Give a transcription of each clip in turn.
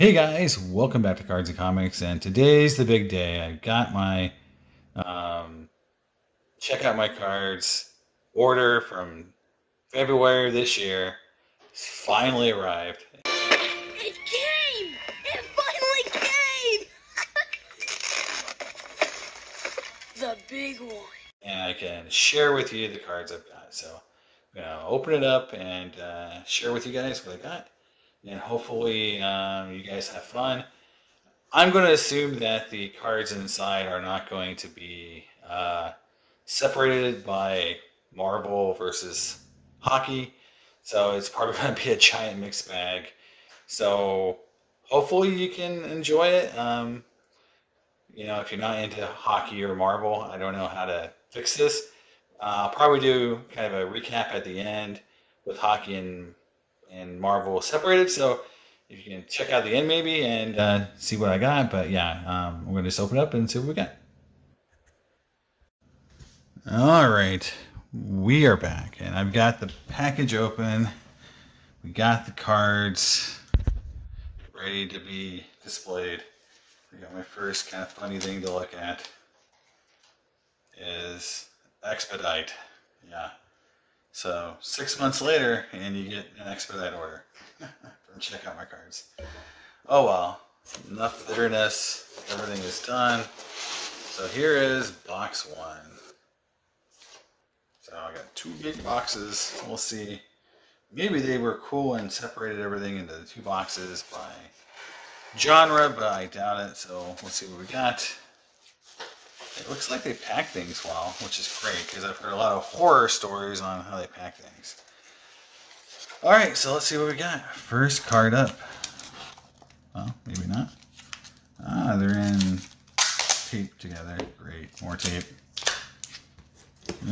Hey guys, welcome back to Cards and Comics, and today's the big day. I got my um, check out my cards order from February this year. It's finally arrived. It came! It finally came! the big one. and I can share with you the cards I've got. So I'm gonna open it up and uh, share with you guys what I got, and hopefully um, you guys have fun. I'm going to assume that the cards inside are not going to be uh, separated by Marvel versus hockey, so it's probably going to be a giant mixed bag. So hopefully you can enjoy it. Um, you know, if you're not into hockey or Marvel, I don't know how to fix this. Uh, I'll probably do kind of a recap at the end with hockey and and Marvel separated. So if you can check out the end maybe and uh, see what I got. But yeah, um, we're gonna just open it up and see what we got. All right, we are back, and I've got the package open. We got the cards ready to be displayed. I got my first kind of funny thing to look at is expedite. Yeah. So six months later, and you get an expedite order from check out my cards. Oh well, enough bitterness. Everything is done. So here is box one. So I got two big boxes. We'll see. Maybe they were cool and separated everything into the two boxes by genre, but I doubt it. So let's see what we got. It looks like they pack things well, which is great because I've heard a lot of horror stories on how they pack things. All right, so let's see what we got. First card up. Well, maybe not. Ah, they're in tape together. Great, more tape.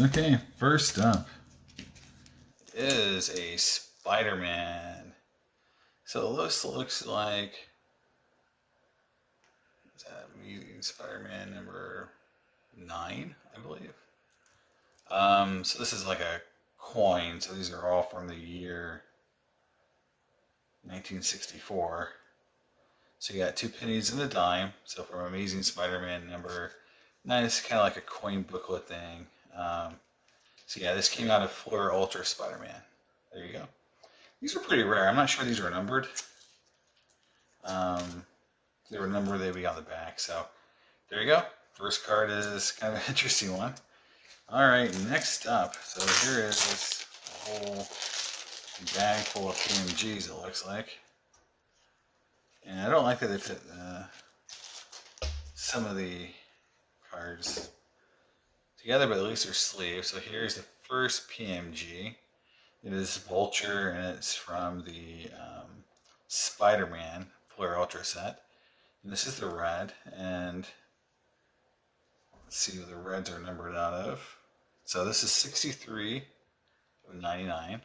Okay, first up is a Spider-Man. So this looks like that Amazing Spider-Man number nine, I believe. Um, so this is like a coin. So these are all from the year 1964. So you got two pennies and a dime. So from Amazing Spider-Man number nine, it's kind of like a coin booklet thing. Um, so yeah, this came out of Fleer Ultra Spider-Man. There you go. These are pretty rare. I'm not sure these are numbered. Um, they were numbered, they'd be on the back. So there you go. First card is kind of an interesting one. All right, next up. So here is a whole bag full of PMGs, it looks like. And I don't like that they put uh, some of the cards together, but at least they're sleeves. So here's the first PMG. It is Vulture, and it's from the um, Spider-Man Fleer Ultra set. And this is the red, and let's see what the reds are numbered out of. So this is 63 of 99.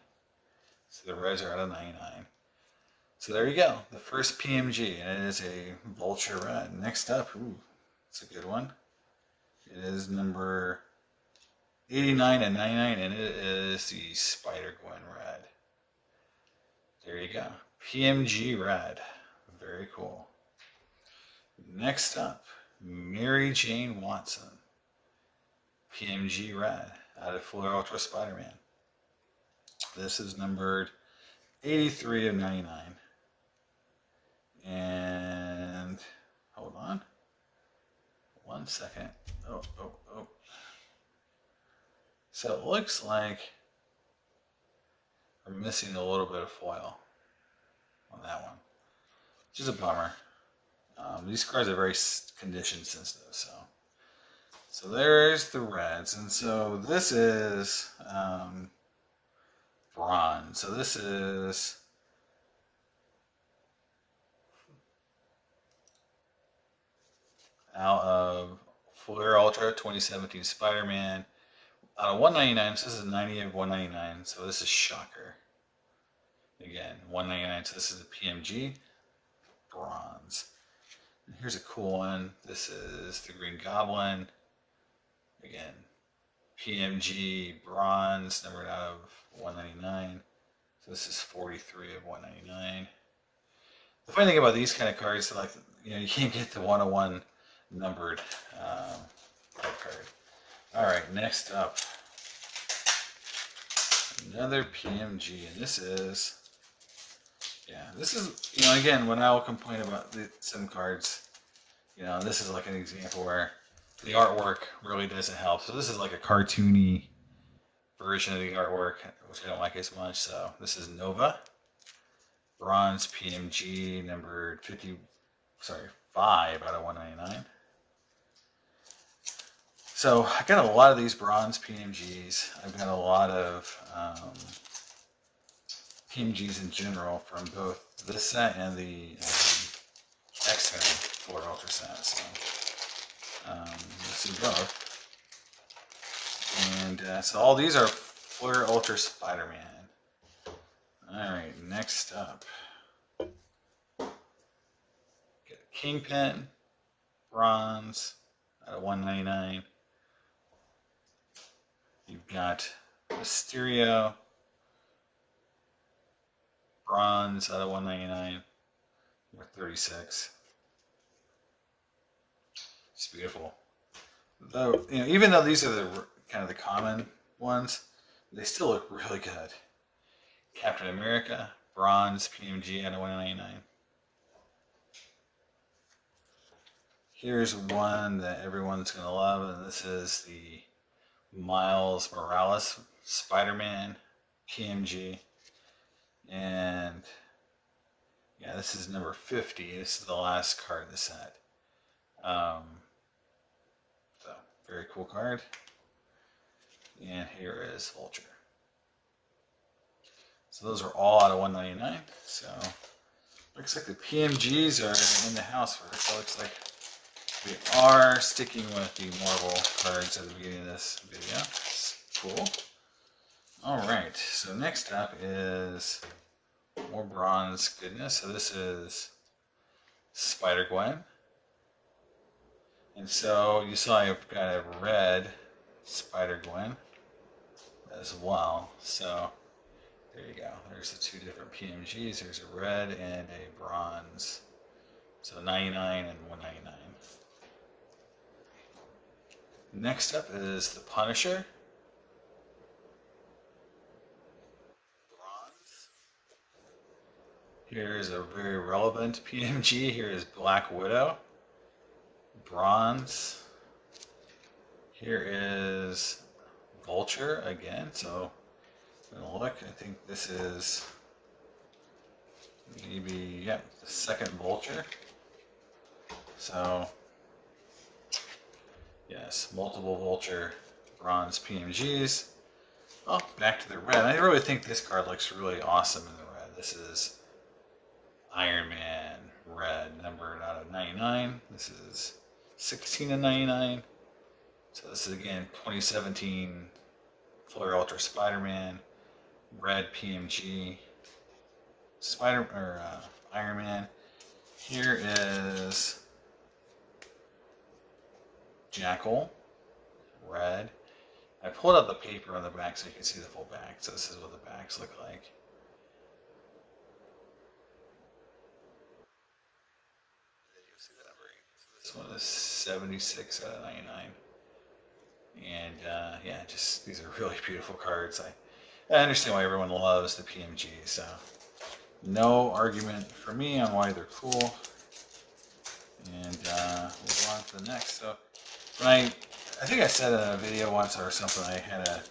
So the reds are out of 99. So there you go, the first PMG, and it is a Vulture red. Next up, ooh, it's a good one. It is number 89 and 99, and it is the Spider Gwen red. There you go. PMG red. Very cool. Next up, Mary Jane Watson. PMG red out of Fleer Ultra Spider Man. This is numbered 83 of 99. And hold on. One second. Oh, oh, oh. So it looks like we're missing a little bit of foil on that one, which is a bummer. Um, these cards are very condition sensitive, so so there's the reds, and so this is um, bronze. So this is out of Fleer Ultra 2017 Spider-Man out of 199. So this is 90 of 199. So this is Shocker. Again, 199. So this is a PMG bronze. Here's a cool one. This is the Green Goblin. Again, PMG bronze, numbered out of 199. So this is 43 of 199. the funny thing about these kind of cards, like you know, you can't get the one on one numbered um, card. All right, next up, another PMG, and this is, yeah, this is, you know, again, when I will complain about the sim cards, you know, this is like an example where the artwork really doesn't help. So this is like a cartoony version of the artwork, which I don't like as much. So this is Nova, bronze PMG, number 50, sorry, 5 out of 199. So I got a lot of these bronze PMGs. I've got a lot of um, PMGs in general from both this set and the um, X-Men 4 Ultra set. So um, let's see both. And uh, so all these are Fleer Ultra Spider-Man. Alright, next up. Get a Kingpin, bronze at of 199. You've got Mysterio, bronze out of 199, number 36. It's beautiful. Though, you know, even though these are the kind of the common ones, they still look really good. Captain America, bronze PMG out of 199. Here's one that everyone's going to love, and this is the Miles Morales Spider-Man PMG. And yeah, this is number 50. This is the last card in the set. Um, so, very cool card. And here is Vulture. So those are all out of 199. So looks like the PMGs are in the house first. So it looks like we are sticking with the Marvel cards at the beginning of this video. Cool. Alright, so next up is more bronze goodness. So this is Spider-Gwen. And so you saw I've got a red Spider-Gwen as well. So there you go. There's the two different PMGs. There's a red and a bronze. So 99 and 199. Next up is the Punisher. Here is a very relevant PMG. Here is Black Widow. Bronze. Here is Vulture again. So, gonna look. I think this is maybe, yep, the second Vulture. So, Yes, multiple vulture bronze PMGs. Oh, back to the red. I really think this card looks really awesome in the red. This is Iron Man red, numbered out of 99. This is 16 and 99. So this is again 2017 Fleer Ultra Spider-Man, red PMG, Spider or uh, Iron Man. Here is Jackal, red. I pulled out the paper on the back so you can see the full back. So this is what the backs look like. This one is 76 out of 99. And uh, yeah, just these are really beautiful cards. I, I understand why everyone loves the PMG. So no argument for me on why they're cool. And uh, we'll go on to the next. So when I, I think I said in a video once or something, I had a,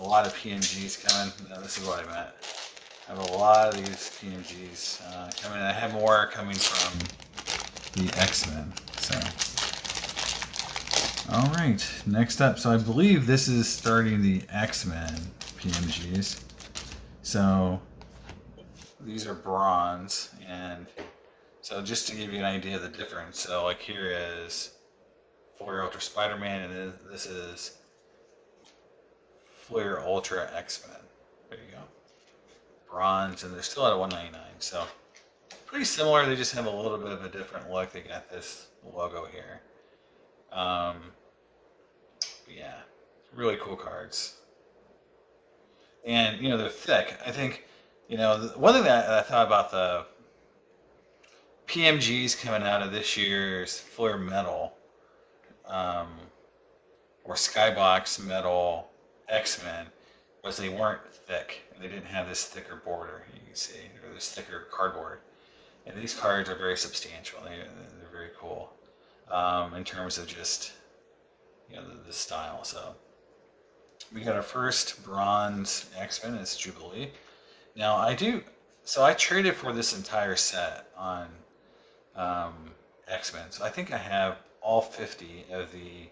a lot of PMGs coming. No, this is what I meant. I have a lot of these PMGs uh, coming. I have more coming from the X-Men. So, all right, next up. So I believe this is starting the X-Men PMGs. So these are bronze, and so just to give you an idea of the difference. So like here is Fleer Ultra Spider-Man, and this is Fleer Ultra X-Men. There you go. Bronze, and they're still at 199. So pretty similar. They just have a little bit of a different look. They got this logo here. Um, yeah, really cool cards. And you know they're thick. I think you know one thing that I thought about the PMGs coming out of this year's Flair Metal um, or Skybox Metal X Men was they weren't thick. They didn't have this thicker border, you can see, or this thicker cardboard. And these cards are very substantial. They, they're very cool um, in terms of just you know the, the style. So we got our first bronze X Men. It's Jubilee. Now I do. So I traded for this entire set on um, X Men. So I think I have all 50 of the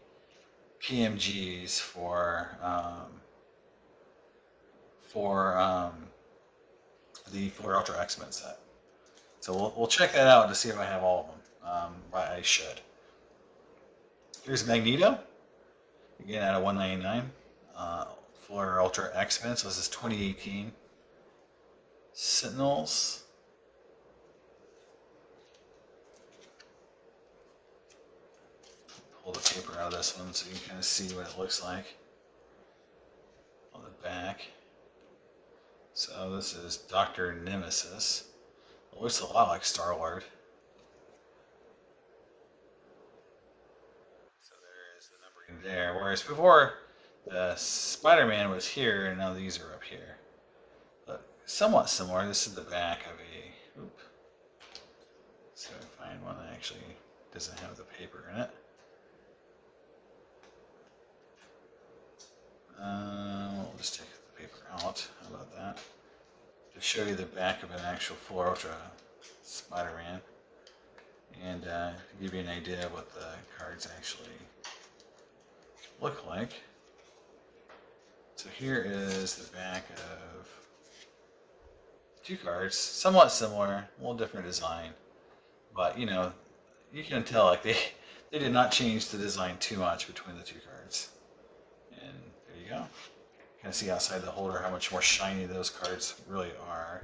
PMGs for um, for um, the Fleer Ultra X Men set. So we'll, we'll check that out to see if I have all of them. Um, I should. Here's Magneto. Again, out of 199. Uh, Ultra X Men. So this is 2018. Sentinels. Pull the paper out of this one so you can kind of see what it looks like on the back. So this is Dr. Nemesis. Looks a lot like Star-Lord. So there is the numbering there. Whereas before, the Spider-Man was here, and now these are up here. But somewhat similar. This is the back of a... Oop. So I find one that actually doesn't have the paper in it. Uh, we'll just take the paper out. How about that? To show you the back of an actual Fleer Ultra Spider-Man. And uh, give you an idea of what the cards actually look like. So here is the back of two cards, somewhat similar, a little different design, but you know, you can tell like they they did not change the design too much between the two cards. And there you go. Kind of see outside the holder how much more shiny those cards really are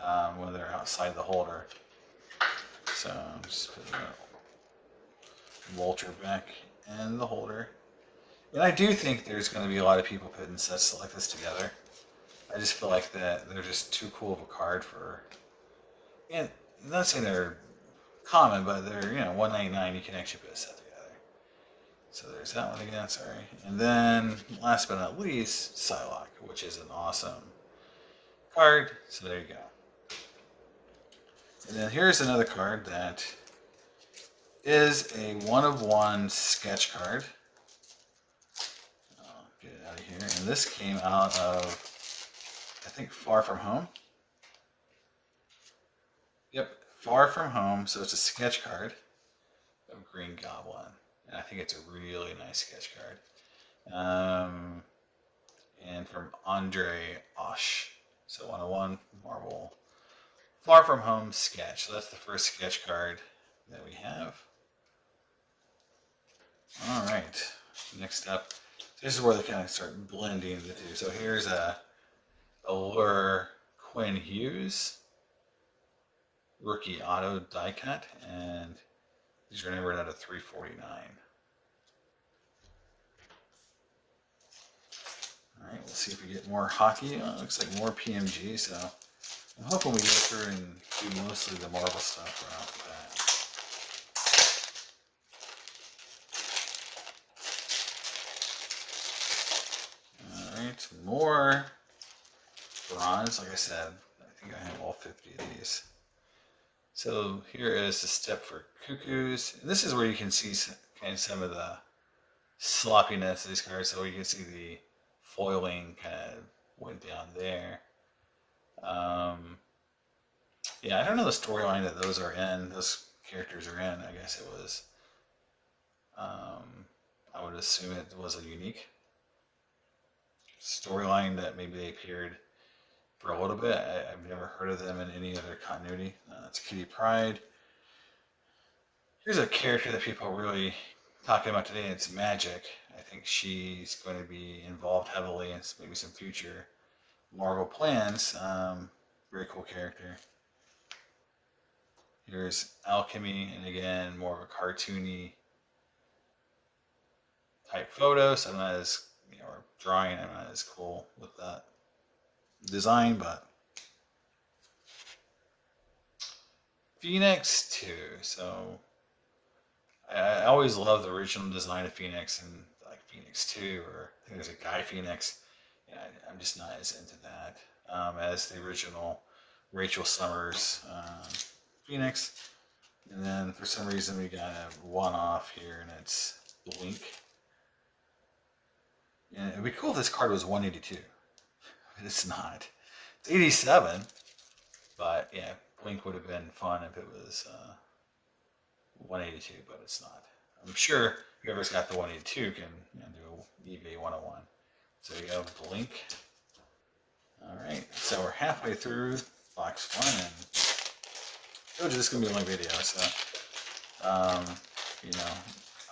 um, when they're outside the holder. So I'm just put the Vulture back in the holder. And I do think there's going to be a lot of people putting sets like this together. I just feel like that they're just too cool of a card for. And I'm not saying they're common, but they're you know 199. You can actually put a set. So there's that one again. Sorry. And then last but not least, Psylocke, which is an awesome card. So there you go. And then here's another card that is a one of one sketch card. I'll get it out of here. And this came out of, I think, Far From Home. Yep, Far From Home. So it's a sketch card of Green Goblin. I think it's a really nice sketch card. Um, and from Andre Osh. So 101 Marvel Far From Home sketch. So that's the first sketch card that we have. All right. Next up, this is where they kind of start blending the two. So here's a Allure Quinn Hughes rookie auto die cut, and these are numbered out of 349. All right, we'll see if we get more hockey. Oh, looks like more PMG, so I'm hoping we go through and do mostly the Marvel stuff off the. Alright, more bronze. Like I said, I think I have all 50 of these. So here is the step for cuckoos. This is where you can see some, kind of some of the sloppiness of these cards. So you can see the foiling kind of went down there. Um, yeah, I don't know the storyline that those are in. Those characters are in. I guess it was. Um, I would assume it was a unique storyline that maybe they appeared for a little bit. I, have never heard of them in any other continuity. Uh, Kitty Pryde. Here's a character that people are really talking about today. It's Magik. I think she's going to be involved heavily in maybe some future Marvel plans. Um, very cool character. Here's Alchemy, and again, more of a cartoony type photo. So I'm not as, you know, or drawing, I'm not as cool with that design, but Phoenix 2. So I, always love the original design of Phoenix and like Phoenix 2, or I think there's a Guy Phoenix. Yeah, I, I'm just not as into that um, as the original Rachel Summers um, Phoenix. And then for some reason we got a one off here and it's Blink. And it'd be cool if this card was 182. It's not. It's 87. But yeah, Blink would have been fun if it was uh, 182, but it's not. I'm sure whoever's got the 182 can you know, do eBay 101. So you have Blink. Alright, so we're halfway through box one and I told you this is going to be a long video, so um, you know,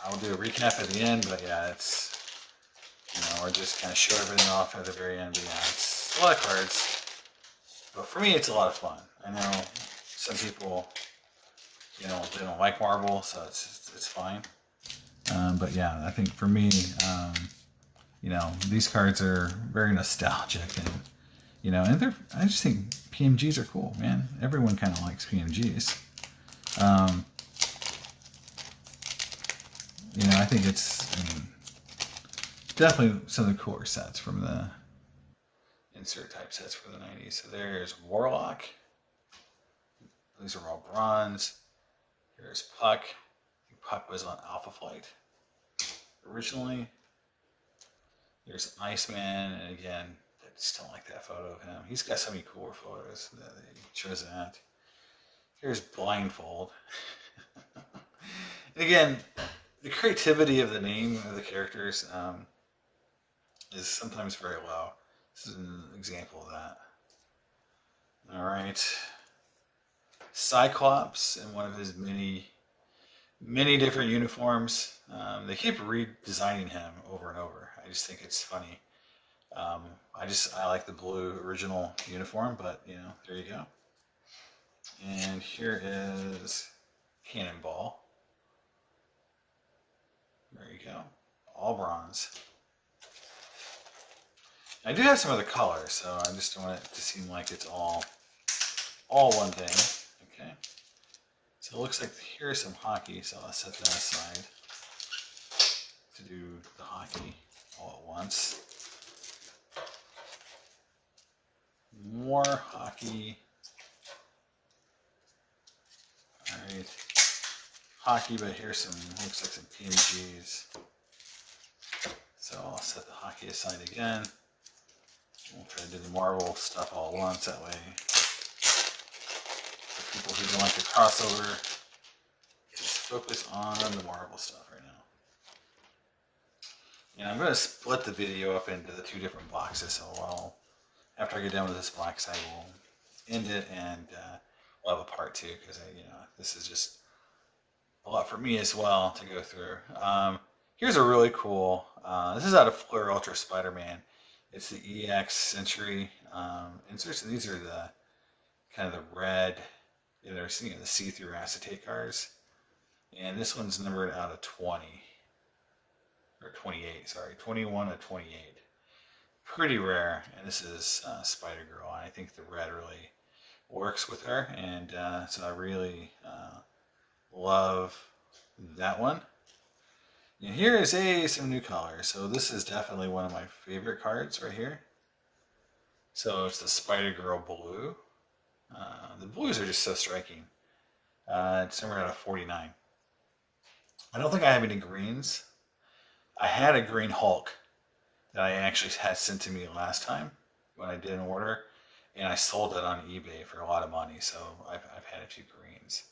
I'll do a recap at the end, but yeah, it's, you know, or just kind of show everything off at the very end, yeah, it's a lot of cards, but for me, it's a lot of fun. I know some people, you know, they don't like Marvel, so it's, it's fine. Um, but yeah, I think for me, um, you know, these cards are very nostalgic and, you know, and they're, I just think PMGs are cool, man. Everyone kind of likes PMGs. Um, you know, I think it's I mean, definitely some of the cooler sets from the insert type sets for the 90s. So there's Warlock. These are all bronze. Here's Puck. Puck was on Alpha Flight originally. There's Iceman, and again, I just don't like that photo of him. He's got so many cooler photos that he chose that. Here's Blindfold. and again, the creativity of the name of the characters um, is sometimes very low. This is an example of that. All right. Cyclops in one of his many, many different uniforms. Um, they keep redesigning him over and over. I just think it's funny. Um, I just I like the blue original uniform, but you know, there you go. And here is Cannonball. There you go. All bronze. I do have some other colors, so I just don't want it to seem like it's all all one thing. Okay. So it looks like here's some hockey, so I'll set that aside to do the hockey all at once. More hockey. Alright. Hockey, but here's some, looks like some PMGs. So I'll set the hockey aside again. We'll try to do the Marvel stuff all at once, that way for people who don't like the crossover, just focus on the Marvel stuff right now. And I'm going to split the video up into the two different boxes, so I'll, after I get done with this box, I will end it and uh, we'll have a part two, because you know, this is just a lot for me as well to go through. Um, here's a really cool, uh, this is out of Fleer Ultra Spider-Man. It's the EX Century um, inserts. These are the kind of the red, you know, you know, the see-through acetate cars. And this one's numbered out of 20 or 28, sorry, 21 to 28. Pretty rare, and this is uh, Spider Girl. I think the red really works with her, and uh, so I really uh, love that one. Here is a some new colors. So this is definitely one of my favorite cards right here. So it's the Spider Girl Blue. Uh, the blues are just so striking. Uh, it's somewhere out of 49. I don't think I have any greens. I had a green Hulk that I actually had sent to me last time when I did an order, and I sold it on eBay for a lot of money. So I've, I've had a few greens.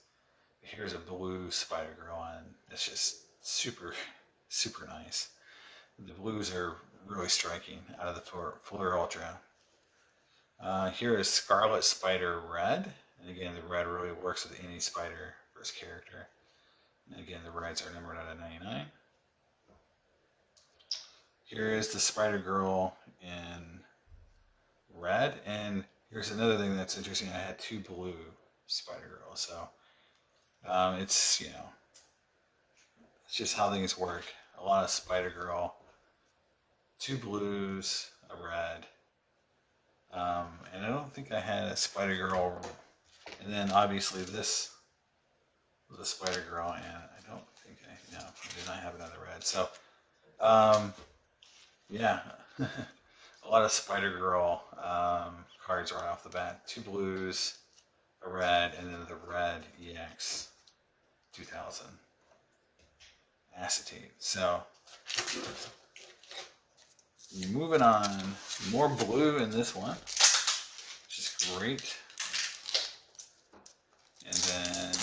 Here's a blue Spider Girl, and it's just super, super nice. The blues are really striking out of the Fleer Ultra. Uh, here is Scarlet Spider Red. And again, the red really works with any spider first character. And again, the reds are numbered out of 99. Here is the Spider Girl in red. And here's another thing that's interesting. I had two blue Spider Girls. So um, it's, you know, it's just how things work. A lot of Spider Girl, two blues, a red. Um, and I don't think I had a Spider Girl. And then obviously this was a Spider Girl, and I don't think I no, I did not have another red. So, um, yeah, a lot of Spider Girl um, cards right off the bat. Two blues, a red, and then the red EX 2000 acetate. So, moving on, more blue in this one, which is great. And then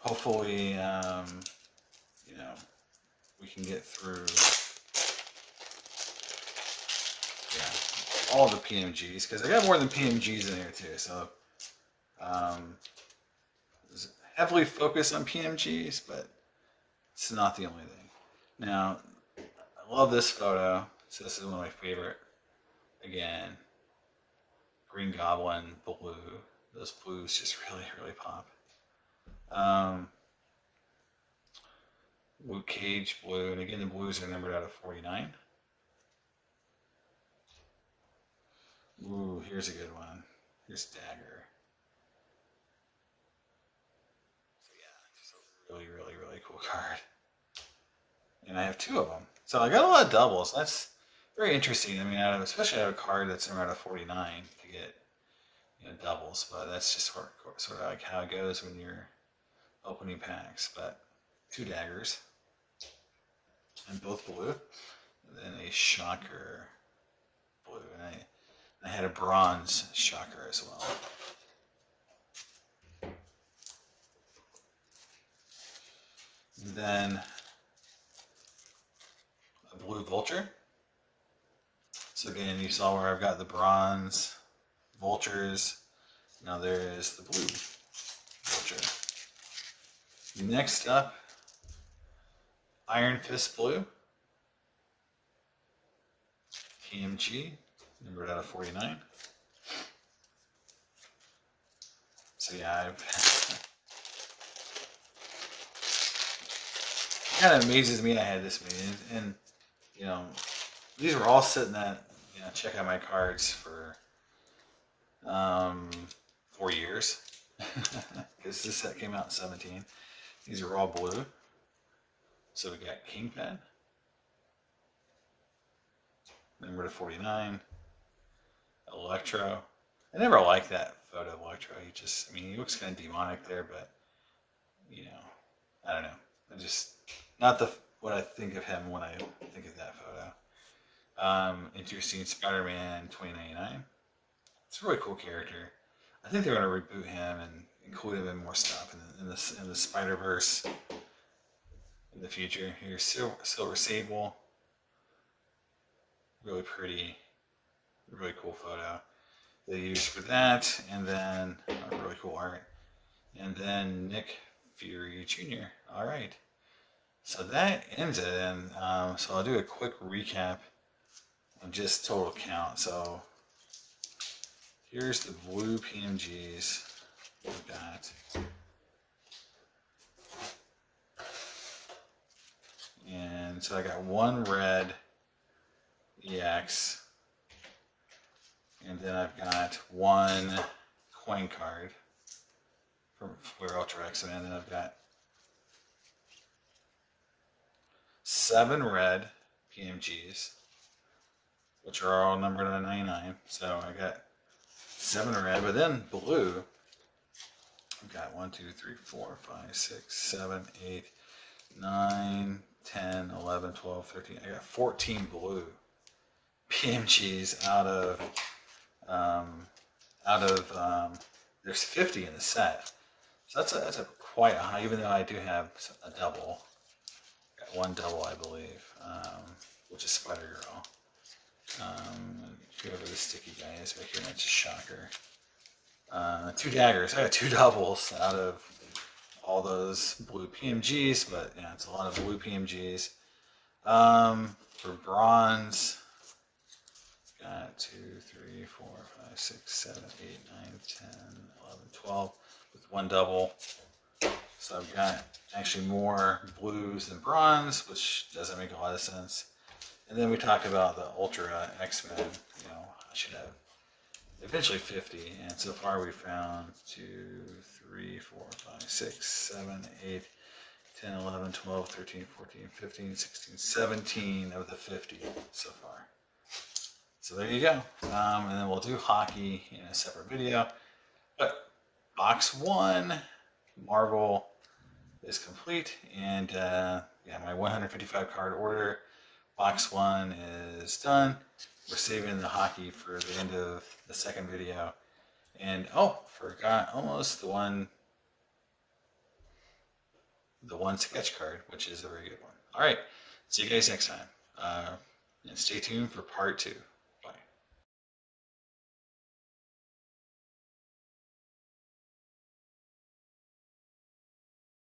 hopefully, um, you know, we can get through all the PMGs because I got more than PMGs in here too. So um, heavily focused on PMGs, but it's not the only thing. Now, I love this photo. So this is one of my favorite. Again, Green Goblin, blue. Those blues just really, really pop. Um, Luke Cage blue, and again the blues are numbered out of 49. Ooh, here's a good one. Here's Dagger. So yeah, just a really, really, really cool card. And I have two of them. So I got a lot of doubles. That's very interesting. I mean, out of, especially out of a card that's numbered out of 49 to get you know, doubles. But that's just sort of, sort of like how it goes when you're opening packs. But two daggers and both blue. And then a shocker blue. And I, I had a bronze shocker as well. Then a blue vulture. So again, you saw where I've got the bronze vultures. Now there is the blue vulture. Next up, Iron Fist Blue. PMG, numbered out of 49. So yeah, I've kind of amazes me I had this many, and, and, you know, these were all sitting at you know check out my cards for um, four years because this set came out in 17. These are all blue. So we got Kingpin. Number to 49. Electro. I never liked that photo of Electro. He just, I mean, he looks kind of demonic there, but, you know, I don't know. I just, not the what I think of him when I think of that photo. Um, interesting Spider-Man 2099. It's a really cool character. I think they're going to reboot him and include him in more stuff in the, in the, in the Spider-Verse in the future. Here's Silver, Silver Sable. Really pretty, really cool photo they used for that. And then uh, really cool art. And then Nick Fury Jr. All right. So that ends it. And um, so I'll do a quick recap on just total count. So here's the blue PMGs we've got. And so I got one red EX. And then I've got one coin card from Fleer Ultra X. And then I've got seven red PMGs, which are all numbered on 99. So I got seven red, but then blue. I've got one, two, three, four, five, six, seven, eight, nine, 10, 11, 12, 13. I got 14 blue PMGs out of um, out of um, there's 50 in the set. So that's a, that's a quite a high, even though I do have a double. One double, I believe, um, which is Spider Girl. Um, whoever the sticky guy is back here, that's a shocker. Uh, two daggers. I got two doubles out of all those blue PMGs, but yeah, it's a lot of blue PMGs. Um, for bronze, got two, three, four, five, six, seven, eight, nine, 10, 11, 12, with one double. So I've got actually more blues than bronze, which doesn't make a lot of sense. And then we talked about the Ultra X-Men. You know, I should have eventually 50. And so far we found 2, 3, 4, 5, 6, 7, 8, 10, 11, 12, 13, 14, 15, 16, 17 of the 50 so far. So there you go. Um, and then we'll do hockey in a separate video. But box one, Marvel is complete. And uh, yeah, my 155 card order, box one is done. We're saving the hockey for the end of the second video. And oh, forgot almost the one the one sketch card, which is a very good one. All right, see you guys next time. Uh, and stay tuned for part two.